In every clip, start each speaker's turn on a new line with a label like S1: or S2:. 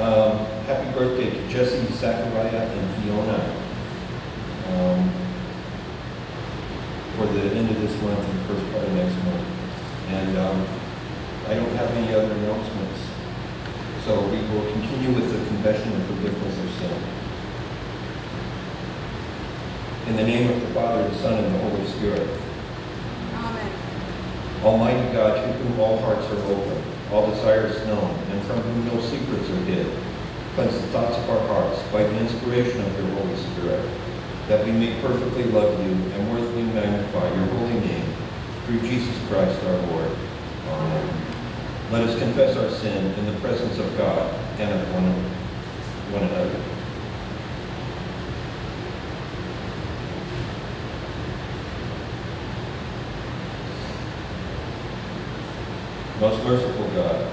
S1: Um, happy birthday to Jesse, Zachariah, and Fiona. Um, for the end of this month and the first part of next month. And, um, I don't have any other announcements. So we will continue with the confession and forgiveness of sin. In the name of the Father, the Son, and the Holy Spirit.
S2: Amen.
S1: Almighty God, to whom all hearts are open, all desires known, and from whom no secrets are hid, cleanse the thoughts of our hearts by the inspiration of your Holy Spirit, that we may perfectly love you and worthily magnify your holy name, through Jesus Christ our Lord. Amen. Let us confess our sin in the presence of God and of one, one another. Most merciful God,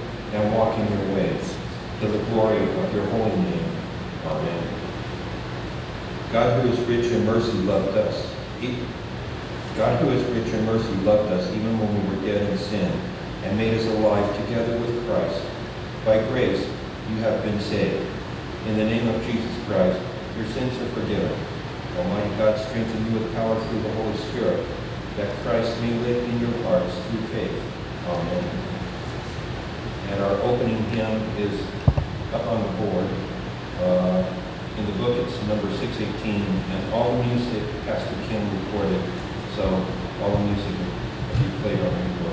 S1: and walk in your ways, to the glory of your holy name. Amen. God who is rich in mercy loved us. God who is rich in mercy loved us even when we were dead in sin and made us alive together with Christ. By grace you have been saved. In the name of Jesus Christ, your sins are forgiven. Almighty God strengthen you with power through the Holy Spirit, that Christ may live in your hearts through faith. Amen. And our opening hymn is up on the board. Uh, in the book, it's number 618, and all the music Pastor Kim recorded. So all the music will be played on the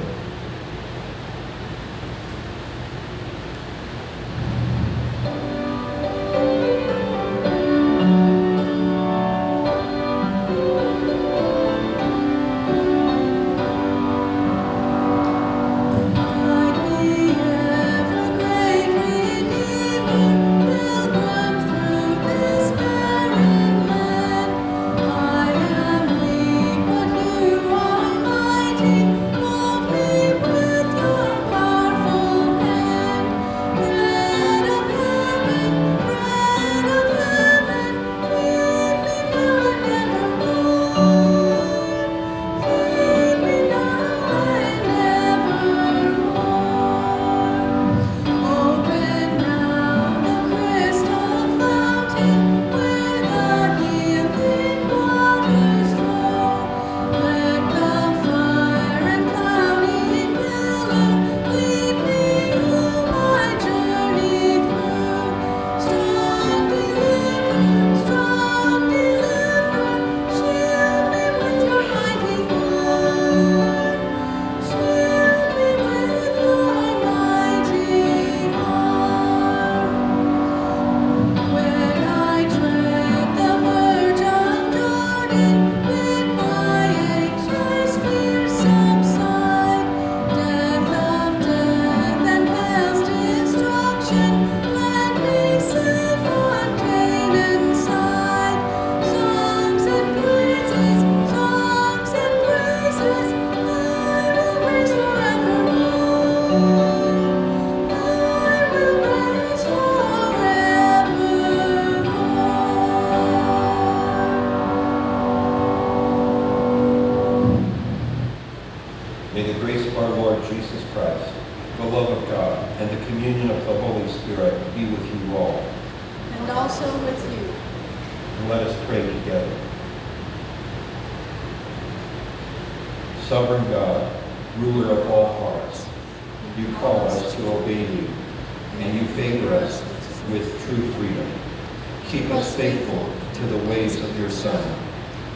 S3: faithful to the ways of your Son,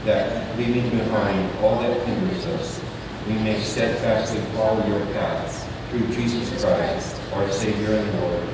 S3: that, leaving behind all that hinders us, we may steadfastly follow your paths through Jesus Christ, our Savior and Lord.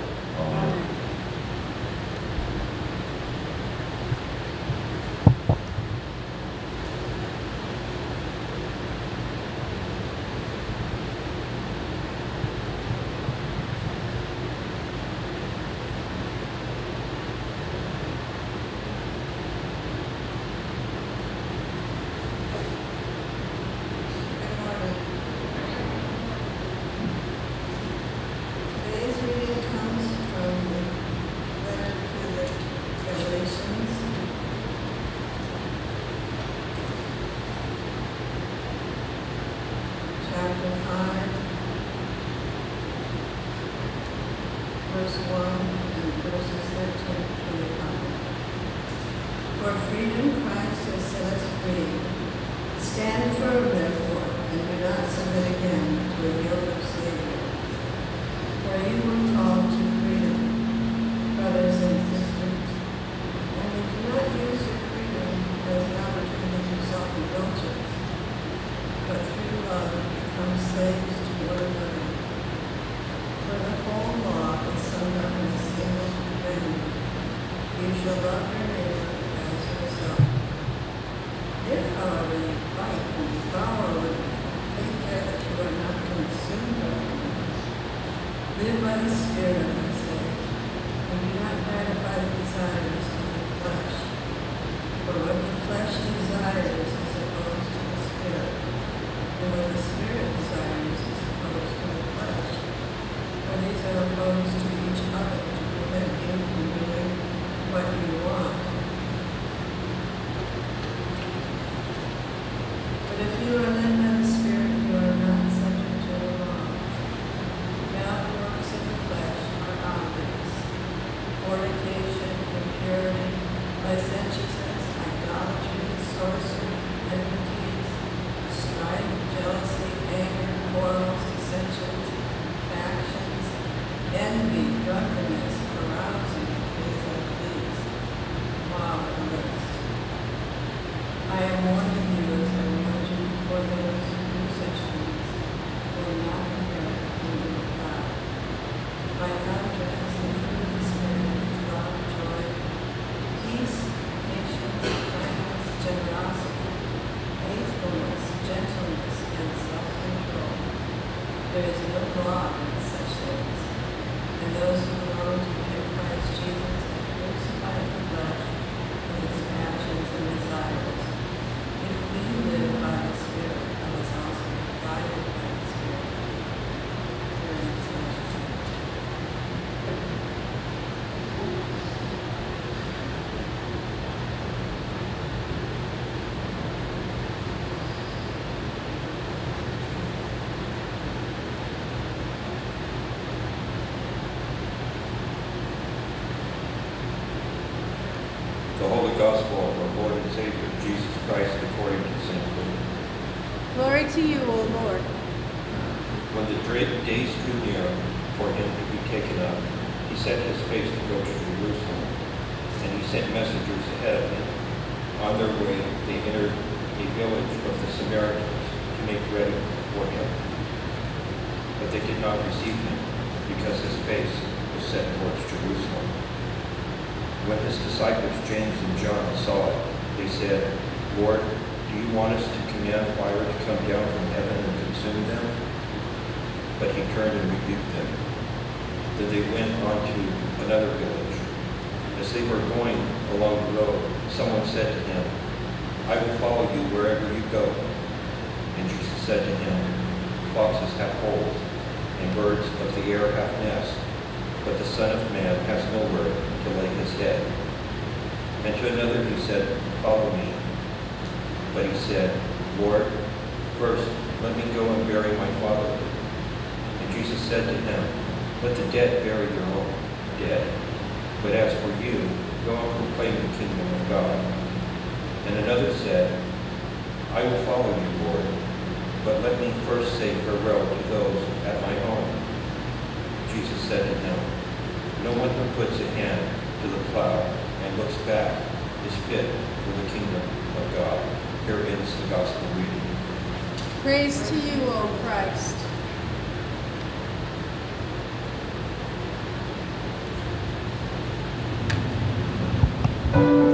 S3: Gospel of our Lord and Savior, Jesus Christ, according to St. Luke.
S4: Glory to you, O Lord.
S3: When the dra- days drew near for him to be taken up, he set his face to go to Jerusalem, and he sent messengers ahead of him. On their way, they entered a village of the Samaritans to make ready for him. But they did not receive him, because his face was set towards Jerusalem. When his disciples James and John saw it, they said, Lord, do you want us to command fire to come down from heaven and consume them? But he turned and rebuked them. Then they went on to another village. As they were going along the road, someone said to him, I will follow you wherever you go. And Jesus said to him, Foxes have holes, and birds of the air have nests, but the Son of Man has nowhere to lay his head. And to another he said, Follow me. But he said, Lord, first let me go and bury my father. And Jesus said to him, Let the dead bury their own dead. But as for you, go and proclaim the kingdom of God. And another said, I will follow you, Lord, but let me first say farewell to those at my home.
S1: Jesus said to him, No one who puts a hand the plow and looks back is fit for the kingdom of God. Here ends the gospel reading.
S2: Praise to you, O Christ. I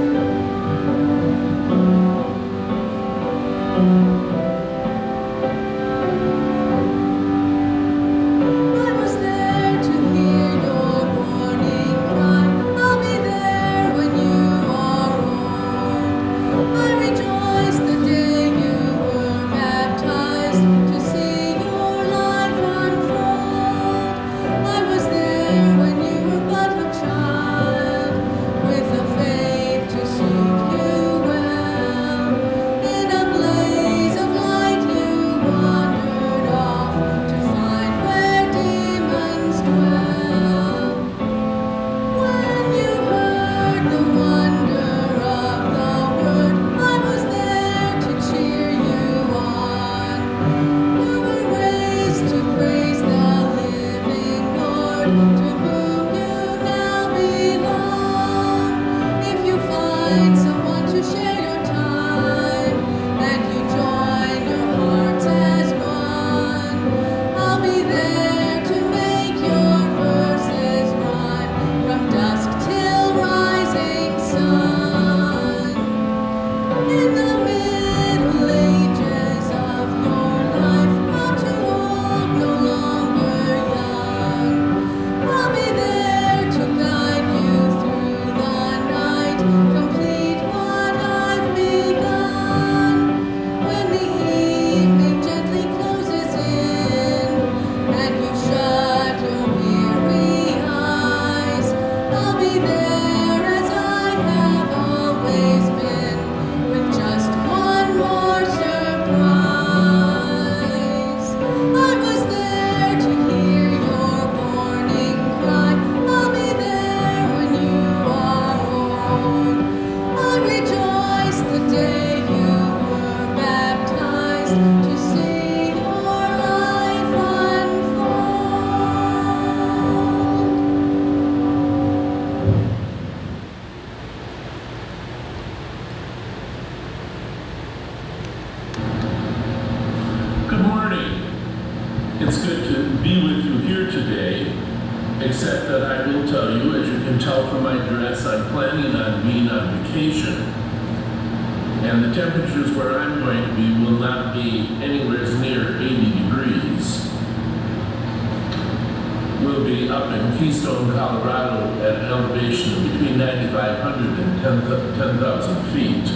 S5: elevation of between 9,500 and 10,000 feet.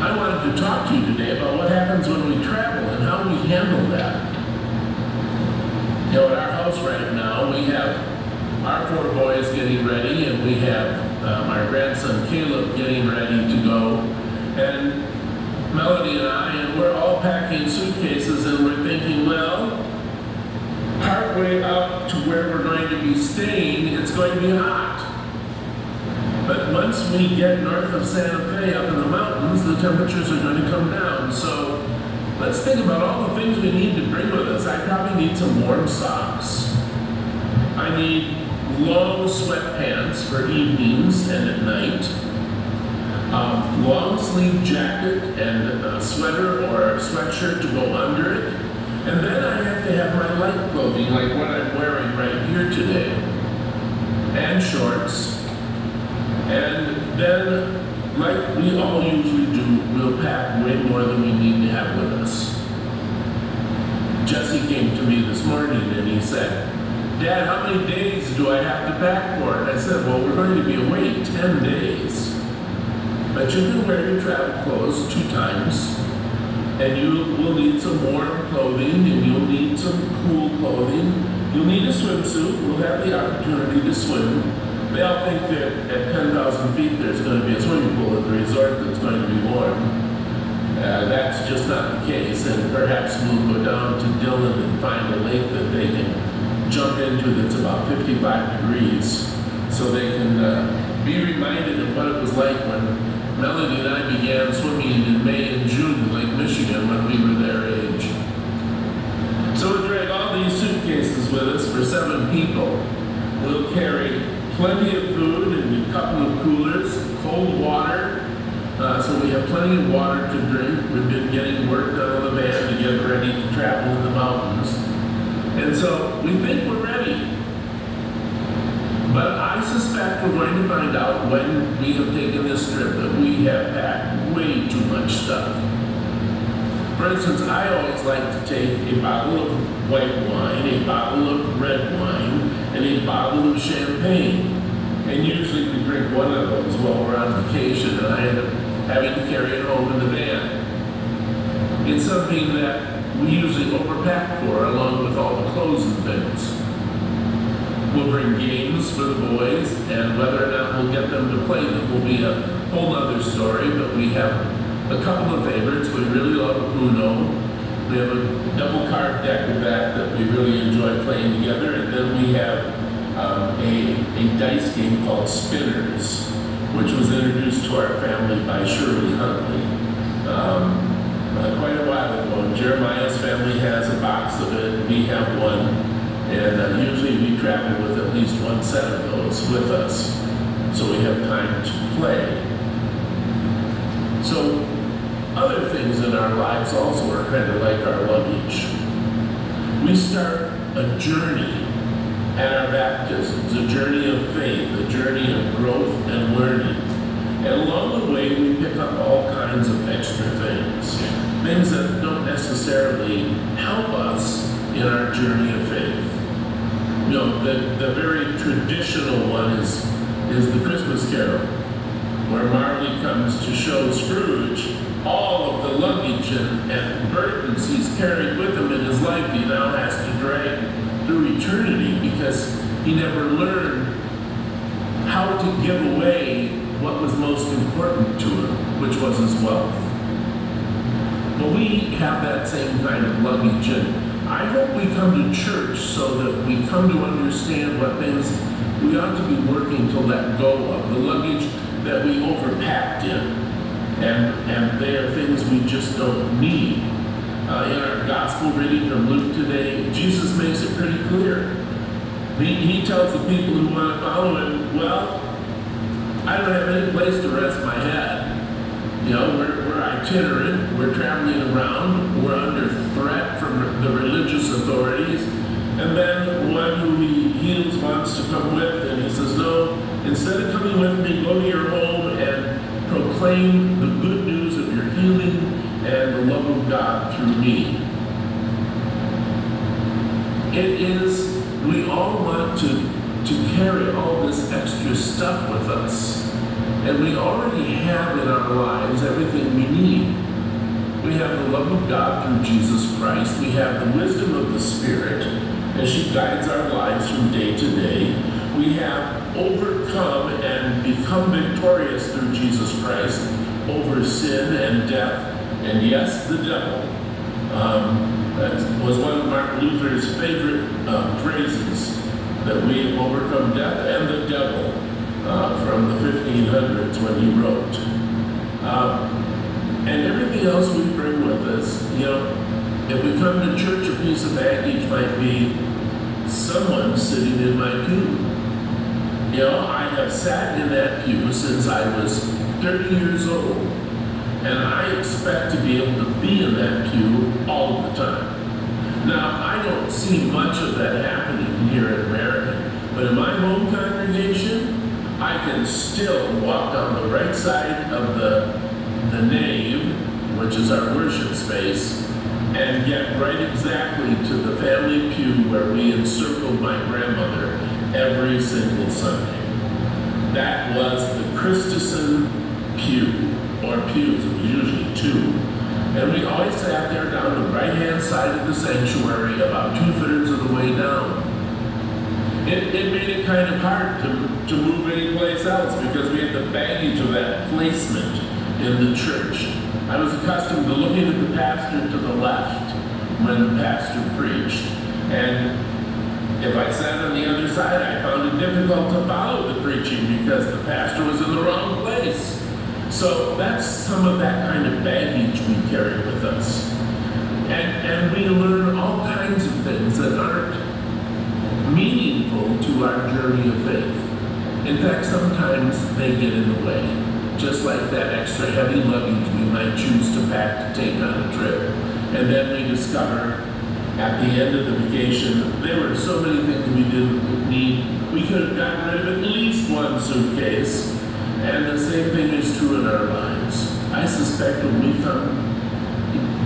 S5: I wanted to talk to you today about what happens when we travel and how we handle that. You know, at our house right now, we have our four boys getting ready, and we have um, our grandson Caleb getting ready to go, and Melody and I, and we're all packing suitcases, and we're thinking, well, partway up to where we're going to be staying, it's going to be hot. But once we get north of Santa Fe up in the mountains, the temperatures are going to come down. So let's think about all the things we need to bring with us. I probably need some warm socks. I need long sweatpants for evenings and at night. Um, long sleeve jacket and a sweater or a sweatshirt to go under it. And then I have to have my light clothing like what I'm wearing right here today. And shorts. And then, like we all usually do, we'll pack way more than we need to have with us. Jesse came to me this morning and he said, Dad, how many days do I have to pack for it? I said, well, we're going to be away 10 days. But you can wear your travel clothes two times. And you will need some warm clothing and you'll need some cool clothing. You'll need a swimsuit. We'll have the opportunity to swim. They all think that at 10,000 feet there's going to be a swimming pool at the resort that's going to be warm. Uh, that's just not the case, and perhaps we'll go down to Dillon and find a lake that they can jump into that's about 55 degrees, so they can uh, be reminded of what it was like when Melody and I began swimming in May and June in Lake Michigan when we were their age. So we drag all these suitcases with us for seven people. We'll carry plenty of food and a couple of coolers, cold water, uh, so we have plenty of water to drink. We've been getting work done on the van to get ready to travel in the mountains. And so we think we're ready. But suspect we're going to find out when we have taken this trip that we have packed way too much stuff. For instance, I always like to take a bottle of white wine, a bottle of red wine, and a bottle of champagne. And usually we drink one of those while we're on vacation, and I end up having to carry it home in the van. It's something that we usually overpack for, along with all the clothes and things. We'll bring games for the boys, and whether or not we'll get them to play them will be a whole other story, but we have a couple of favorites. We really love Uno. We have a double card deck of that that we really enjoy playing together, and then we have um, a, a dice game called Spinners, which was introduced to our family by Shirley Huntley um, quite a while ago. Jeremiah's family has a box of it, we have one, and uh, usually we travel with at least one set of those with us, so we have time to play. So other things in our lives also are kind of like our luggage. We start a journey at our baptisms, a journey of faith, a journey of growth and learning. And along the way, we pick up all kinds of extra things, things that don't necessarily help us in our journey of faith. You know, the, the very traditional one is, is the Christmas Carol, where Marley comes to show Scrooge all of the luggage and, and burdens he's carried with him in his life he now has to drag through eternity because he never learned how to give away what was most important to him, which was his wealth. But we have that same kind of luggage, and I hope we come to church so that we come to understand what things we ought to be working to let go of, the luggage that we overpacked in and, and they are things we just don't need. Uh, in our gospel reading from Luke today, Jesus makes it pretty clear. He, he tells the people who want to follow him, well, I don't have any place to rest my head. You know, we're, we're itinerant, we're traveling around, we're under threat from the religious authorities, and then one who he heals wants to come with, and he says, no, instead of coming with me, go to your home and proclaim the good news of your healing and the love of God through me. It is, we all want to, to carry all this extra stuff with us. And we already have in our lives everything we need. We have the love of God through Jesus Christ. We have the wisdom of the Spirit as she guides our lives from day to day. We have overcome and become victorious through Jesus Christ over sin and death, and yes, the devil. Um, that was one of Martin Luther's favorite uh, phrases, that we have overcome death and the devil uh, from the 1500s when he wrote. Um, and everything else we bring with us, you know, if we come to church, a piece of baggage might be someone sitting in my pew. You know, I have sat in that pew since I was 30 years old, and I expect to be able to be in that pew all the time. Now, I don't see much of that happening here in America, but in my home congregation, I can still walk down the right side of the, the nave, which is our worship space, and get right exactly to the family pew where we encircled my grandmother every single Sunday. That was the Christensen pew, or pews, it was usually two. And we always sat there down the right-hand side of the sanctuary, about two-thirds of the way down. It, it made it kind of hard to, to move anyplace else because we had the baggage of that placement in the church. I was accustomed to looking at the pastor to the left when the pastor preached. And if I sat on the other side, I found it difficult to follow the preaching because the pastor was in the wrong place. So that's some of that kind of baggage we carry with us. And, and we learn all kinds of things that aren't meaningful to our journey of faith. In fact, sometimes they get in the way, just like that extra heavy luggage we might choose to pack to take on a trip. And then we discover at the end of the vacation, there were so many things we didn't need. We could have gotten rid of at least one suitcase. And the same thing is true in our lives. I suspect when we come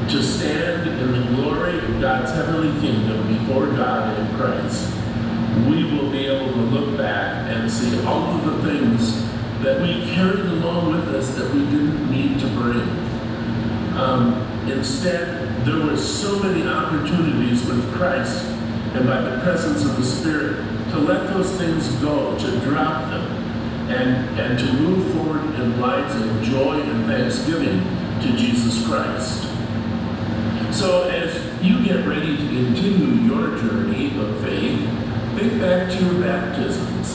S5: to stand in the glory of God's heavenly kingdom before God in Christ, we will be able to look back and see all of the things that we carried along with us that we didn't need to bring. Um, instead, there were so many opportunities with Christ and by the presence of the Spirit to let those things go, to drop them, and, and to move forward in lives of joy and thanksgiving to Jesus Christ. So as you get ready to continue your your baptisms.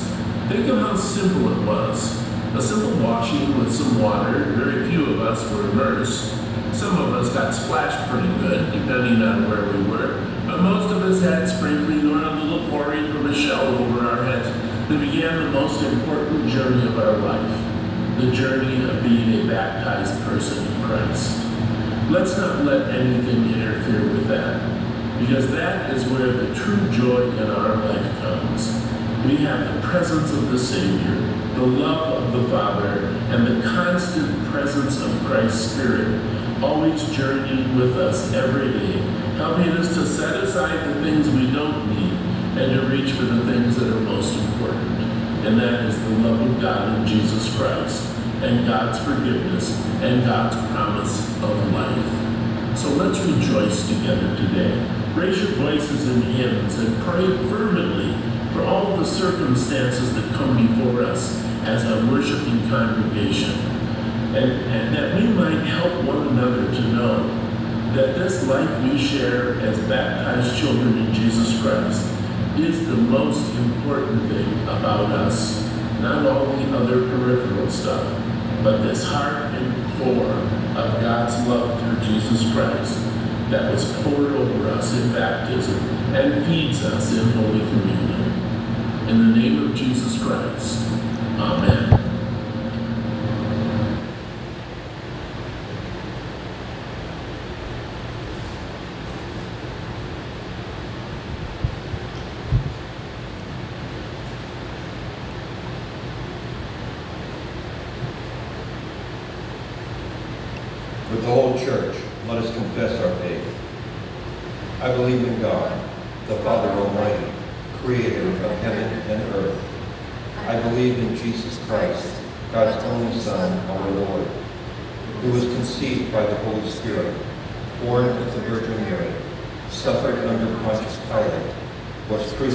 S5: Think of how simple it was. A simple washing with some water. Very few of us were immersed. Some of us got splashed pretty good, depending on where we were. But most of us had sprinkling or a little pouring from a shell over our heads that began the most important journey of our life the journey of being a baptized person in Christ. Let's not let anything interfere with that, because that is where the true joy in our life comes. We have the presence of the Savior, the love of the Father, and the constant presence of Christ's Spirit, always journeying with us every day, helping us to set aside the things we don't need and to reach for the things that are most important. And that is the love of God in Jesus Christ, and God's forgiveness, and God's promise of life. So let's rejoice together today. Raise your voices in hymns and pray fervently for all the circumstances that come before us as a worshiping congregation. And, and that we might help one another to know that this life we share as baptized children in Jesus Christ is the most important thing about us. Not all the other peripheral stuff, but this heart and core of God's love through Jesus Christ that was poured over us in baptism and feeds us in Holy Communion. In the name of Jesus Christ, Amen.
S1: With the whole church, let us confess our faith. I believe in God, the Father Almighty, creator of heaven and earth. I believe in Jesus Christ, God's only Son, our Lord, who was conceived by the Holy Spirit, born of the Virgin Mary, suffered under Pontius Pilate, was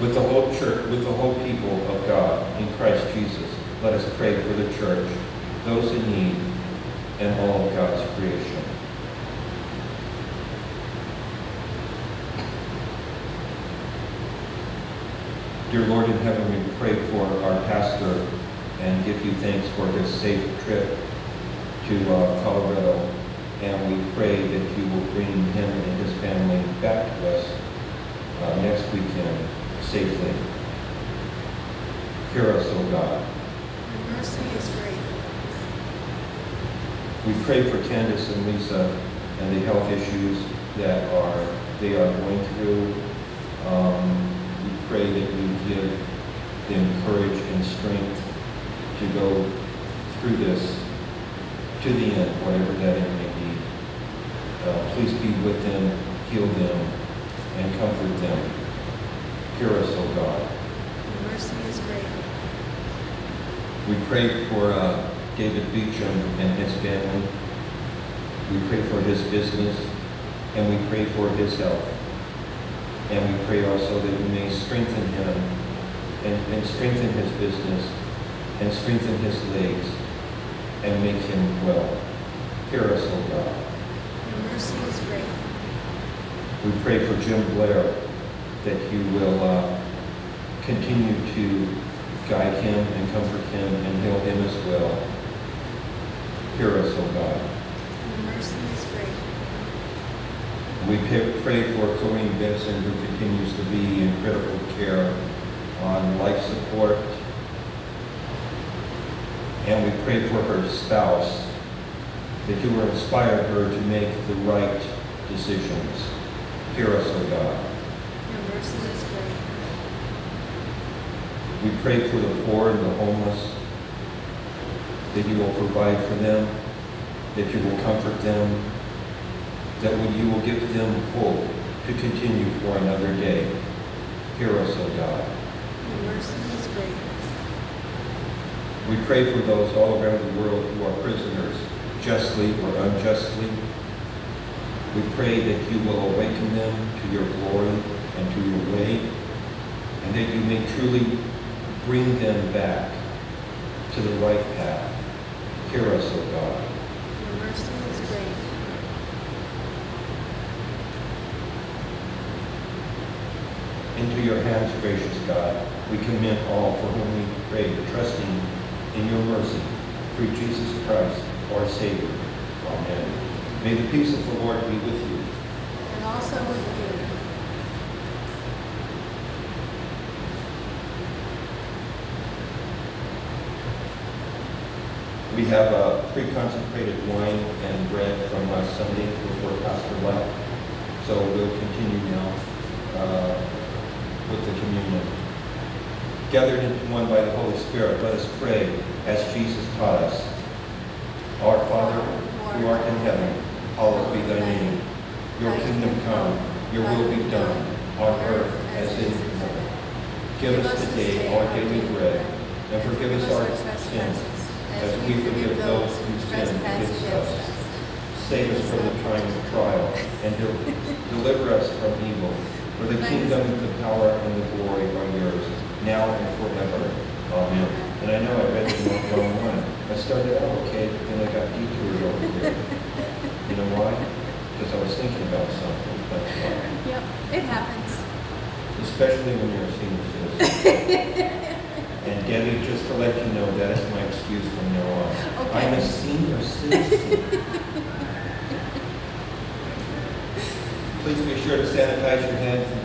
S1: With the whole church, with the whole people of God in Christ Jesus, let us pray for the church, those in need, and all of God's creation. Dear Lord in heaven, we pray for our pastor and give you thanks for his safe trip to uh, Colorado. And we pray that you will bring him and his family back to us uh, next weekend safely. Hear us, O God.
S2: Your mercy is great.
S1: We pray for Candace and Lisa and the health issues that are they are going through. Um, we pray that you give them courage and strength to go through this to the end, whatever that end may be. Uh, please be with them, heal them, and comfort them. Hear us, O God.
S2: Your mercy is great.
S1: We pray for uh, David Beecham and his family. We pray for his business, and we pray for his health. And we pray also that you may strengthen him and, and strengthen his business and strengthen his legs and make him well. Hear us, O God.
S2: Your mercy is great.
S1: We pray for Jim Blair that you will uh, continue to guide him and comfort him and heal him as well. Hear us, O God.
S2: Mercy is great.
S1: We pray for Colleen Benson, who continues to be in critical care on life support. And we pray for her spouse, that you will inspire her to make the right decisions. Hear us, O God.
S2: Your mercy is great.
S1: We pray for the poor and the homeless, that you will provide for them, that you will comfort them, that you will give them hope to continue for another day. Hear us, O God.
S2: Your mercy is great.
S1: We pray for those all around the world who are prisoners, justly or unjustly. We pray that you will awaken them to your glory and to your way, and that you may truly bring them back to the right path. Hear us, O God.
S2: Your mercy is great.
S1: Into your hands, gracious God, we commit all for whom we pray, trusting in your mercy, through Jesus Christ, our Savior. Amen. May the peace of the Lord be with you.
S2: And also with you.
S1: We have a pre-consecrated wine and bread from last Sunday before Pastor left. So we'll continue now uh, with the communion. Gathered into one by the Holy Spirit, let us pray as Jesus taught us. Our Father, who art in heaven, hallowed be thy name. Your kingdom come, your will be done, on earth as it is in heaven. Give us today our daily bread, and forgive us our sins, as we forgive those who sin against us. Save us from the time of trial, and del- deliver us from evil. For the kingdom, the power, and the glory are yours, now and forever. Amen. And I know I read the wrong one. I started out okay, but then I got detoured over here. You know why? Because I was thinking about something, that's why.
S2: Yep, it happens.
S1: Especially when you're a senior citizen. And Debbie, just to let you know, that is my excuse from now on. I'm a senior citizen. Please be sure to sanitize your hands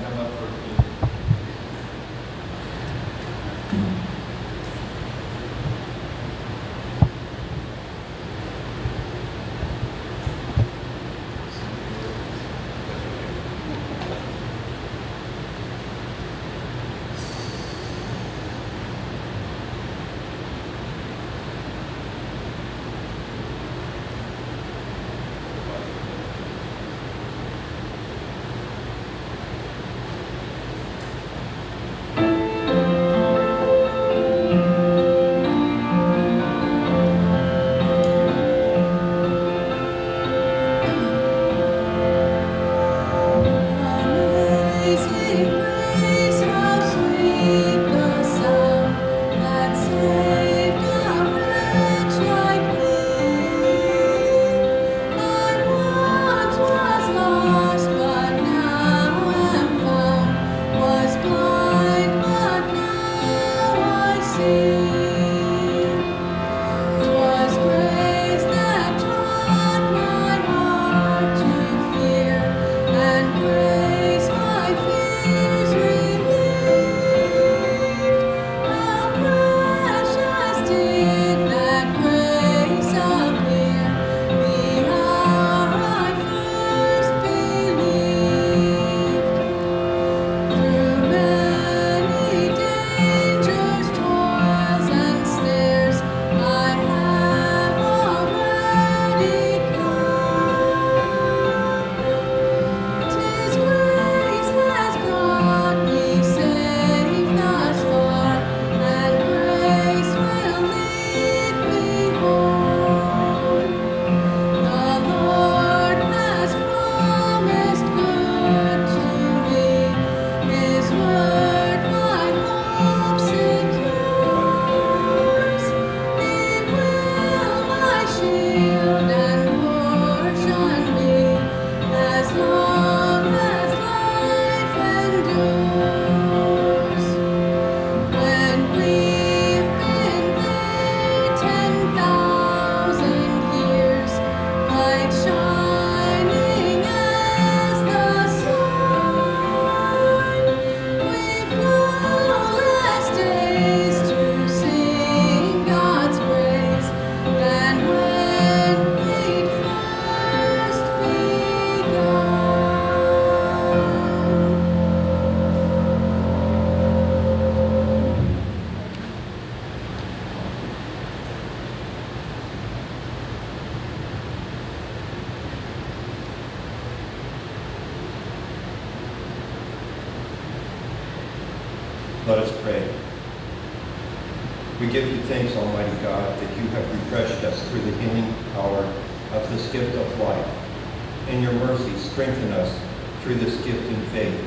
S2: In your mercy, strengthen us through this gift in faith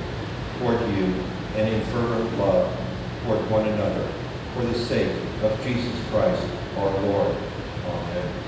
S2: toward you and in fervent love toward one another for the sake of Jesus Christ our Lord. Amen.